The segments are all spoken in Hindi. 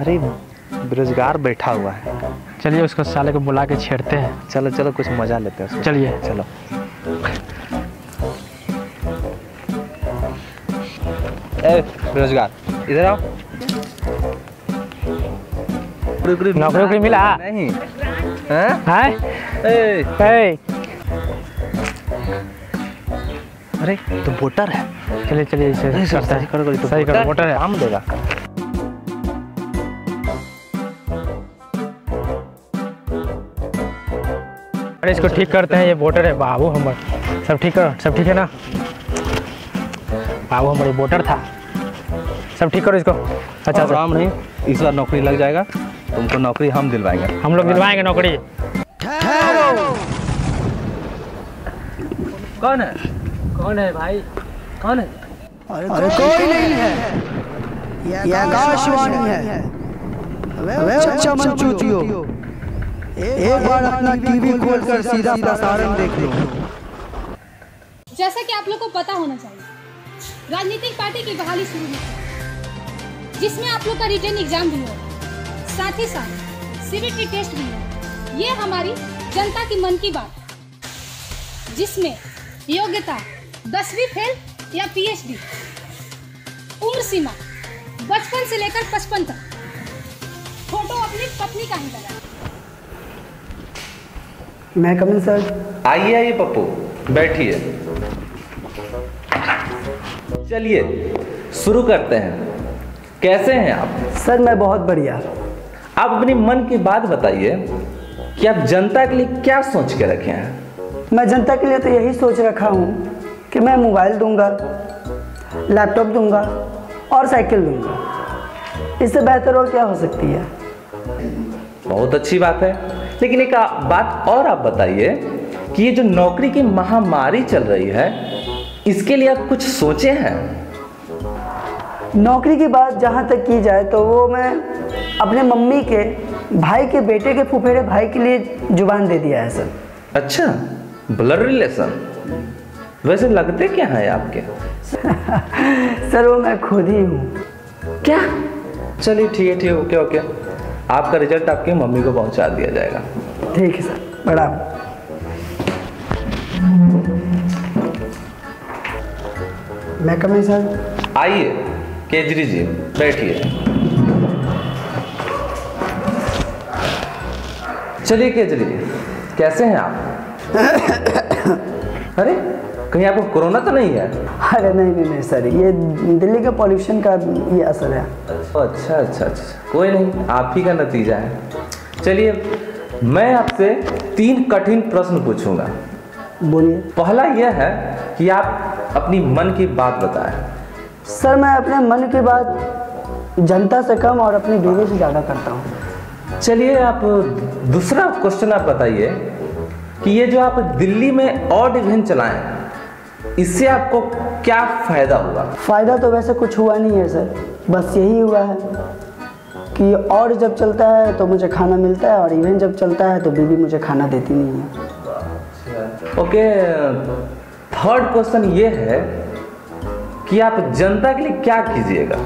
अरे बेरोजगार बैठा हुआ है। चलिए उसको साले को बुला के छेड़ते हैं। चलो चलो कुछ मज़ा लेते हैं चलिए। चलो। ए बेरोजगार इधर आओ। नौकरी वोकरी मिला? नहीं। हैं? ए, हे। अरे तो वोटर है। चलिए चलिए इसे करते सही करो, करो, तो सही करो वोटर है। काम देगा। अरे इसको ठीक करते हैं ये वोटर है। बाबू हमर। सब ठीक करो? सब ठीक है ना? बाबू हमारे वोटर था। सब ठीक करो इसको? अच्छा अच्छा। अच्छा राम नहीं इस बार नौकरी लग जाएगा तुमको नौकरी हम दिलवाएँगे। हम लोग दिलवाएँगे नौकरी। कौन है? कौन है भाई? कौन है? अरे कोई नहीं है। ये आकाशवाणी है। वे चमन चूतियो। एक बार अपना टीवी खोलकर सीधा प्रसारण देख लो। जैसा कि आप लोग को पता होना चाहिए, राजनीतिक पार्टी की बहाली शुरू हुई जिसमें आप लोग का रिटर्न एग्ज़ाम भी हो साथ ही साथ सीबीटी टेस्ट भी हो ये हमारी जनता की मन की बात जिसमें योग्यता, दसवीं फेल या पीएचडी, उम्र सीमा, बचपन से लेकर पचपन तक, फ़ोटो अपनी पत्नी का ही लगा मैं कमिल सर। आइए आइए पप्पू बैठिए। चलिए शुरू करते हैं। कैसे हैं आप? सर मैं बहुत बढ़िया। आप अपनी मन की बात बताइए कि आप जनता के लिए क्या सोच के रखे हैं? मैं जनता के लिए तो यही सोच रखा हूँ कि मैं मोबाइल दूँगा लैपटॉप दूँगा और साइकिल दूँगा। इससे बेहतर और क्या हो सकती है? बहुत अच्छी बात है। लेकिन एक बात और आप बताइए कि ये जो नौकरी की महामारी चल रही है इसके लिए आप कुछ सोचे हैं? नौकरी की बात जहाँ तक की जाए तो वो मैं अपने मम्मी के भाई के बेटे के फुफेरे भाई के लिए ज़ुबान दे दिया है सर। अच्छा ब्लड रिलेशन वैसे लगते क्या है आपके? सर वो मैं खुद ही हूँ। क्या? चलिए ठीक है ठीक है ओके ओके। आपका रिज़ल्ट आपकी मम्मी को पहुँचा दिया जाएगा। ठीक है सर बड़ा मैं कमी सर? आइए केजरी जी बैठिए। चलिए केजरी जी कैसे हैं आप? अरे कहीं आपको कोरोना तो नहीं है? अरे नहीं नहीं नहीं सर ये दिल्ली के पॉल्यूशन का ये असर है। अच्छा अच्छा अच्छा अच्छा। कोई नहीं आप ही का नतीजा है। चलिए मैं आपसे तीन कठिन प्रश्न पूछूँगा। बोलिए। पहला यह है कि आप अपनी मन की बात बताएँ। सर मैं अपने मन की बात जनता से कम और अपनी बीवी से ज़्यादा करता हूँ। चलिए आप दूसरा क्वेश्चन आप बताइए कि ये जो आप दिल्ली में ऑड इवेंट चलाएँ इससे आपको क्या फ़ायदा हुआ? फ़ायदा तो वैसे कुछ हुआ नहीं है सर। बस यही हुआ है कि और जब चलता है तो मुझे खाना मिलता है और इवेंट जब चलता है तो बीबी मुझे खाना देती नहीं है। ओके थर्ड क्वेश्चन ये है कि आप जनता के लिए क्या कीजिएगा?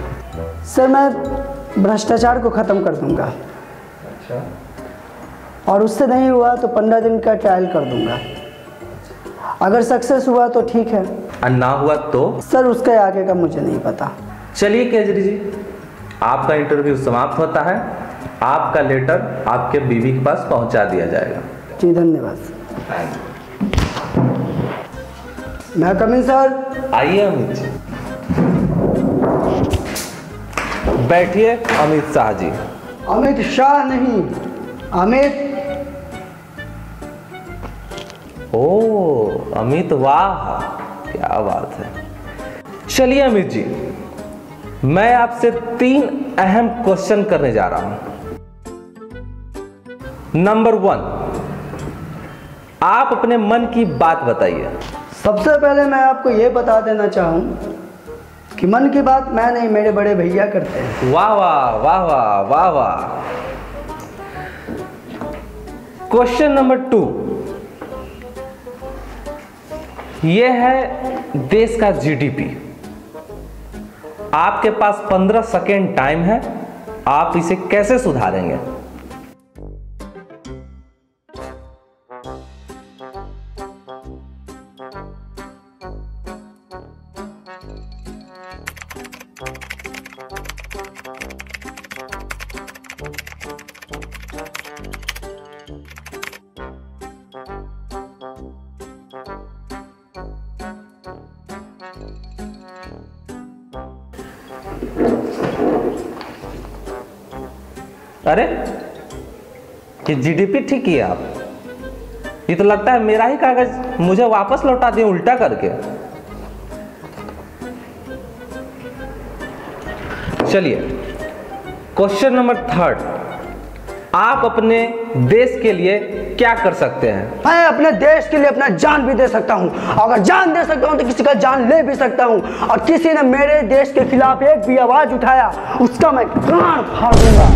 सर मैं भ्रष्टाचार को ख़त्म कर दूँगा। अच्छा। और उससे नहीं हुआ तो पंद्रह दिन का ट्रायल कर दूँगा। अगर सक्सेस हुआ तो ठीक है। और ना हुआ तो? सर उसके आगे का मुझे नहीं पता। चलिए केजरी जी आपका इंटरव्यू समाप्त होता है। आपका लेटर आपके बीवी के पास पहुँचा दिया जाएगा। जी धन्यवाद। मैं कमिंग सर आइए अमित जी। बैठिए अमित शाह जी। अमित शाह नहीं अमित ओ अमित वाह क्या बात है। चलिए अमित जी मैं आपसे तीन अहम क्वेश्चन करने जा रहा हूँ। नंबर वन आप अपने मन की बात बताइए। सबसे पहले मैं आपको ये बता देना चाहूँ कि मन की बात मैं नहीं मेरे बड़े भैया करते हैं। वाह वाह वाह वाह वाह वाह। क्वेश्चन नंबर टू ये है देश का जीडीपी आपके पास 15 सेकेंड टाइम है, आप इसे कैसे सुधारेंगे? अरे, ये जीडीपी ठीक किया आप। ये तो लगता है मेरा ही कागज़ मुझे वापस लौटा दिए उल्टा करके। चलिए क्वेश्चन नंबर थर्ड आप अपने देश के लिए क्या कर सकते हैं? मैं अपने देश के लिए अपना जान भी दे सकता हूँ। अगर जान दे सकता हूँ तो किसी का जान ले भी सकता हूँ। और किसी ने मेरे देश के खिलाफ एक भी आवाज़ उठाया उसका मैं कान फाड़ दूँगा।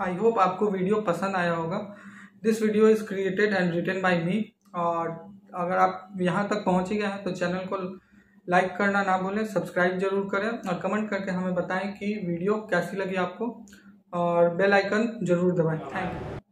आई होप आपको वीडियो पसंद आया होगा। This video is created and written by me और अगर आप यहाँ तक पहुँच ही गए हैं तो चैनल को लाइक करना ना भूलें सब्सक्राइब ज़रूर करें और कमेंट करके हमें बताएँ कि वीडियो कैसी लगी आपको। और बेल आइकन ज़रूर दबाएँ। Thank you